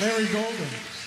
Larry Golden.